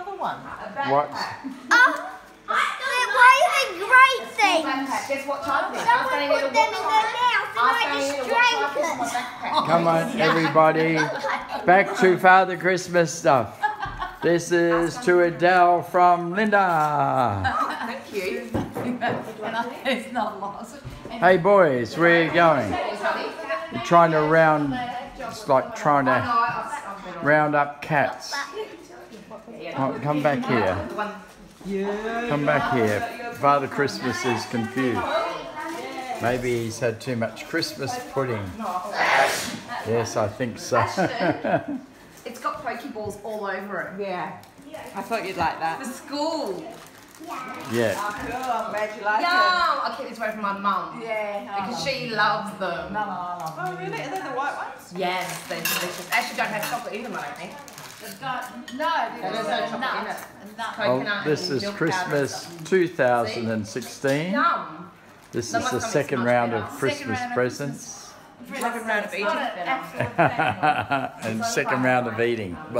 another one. What? Oh, why are they great things? Backpack. Guess what type it is? Someone put them in their mouth and I Annie just Little what type drank it. Come on, everybody. Back to Father Christmas stuff. This is to Adele from Linda. Thank you. it's not lost. Hey boys, where are you going? We're trying to round, it's like trying to I've, I've been on. round up cats. Oh, come back here. Come back here. Father Christmas is confused. Maybe he's had too much Christmas pudding. Yes, I think so. It's got Pokeballs all over it. Yeah. I thought you'd like that. For school. yeah. Cool, I'm glad you like Yum! I keep this away from my mum. Yeah. Because she loves them. No, no, no. Oh, really? Are they the white ones? Yes, they're delicious. Actually, don't have chocolate in them, I don't think. No, There's no chocolate in it. Well, Coconut this is milk powder and Christmas 2016. Yum! This is the second round of Christmas presents. Second round of eating. and second round of eating.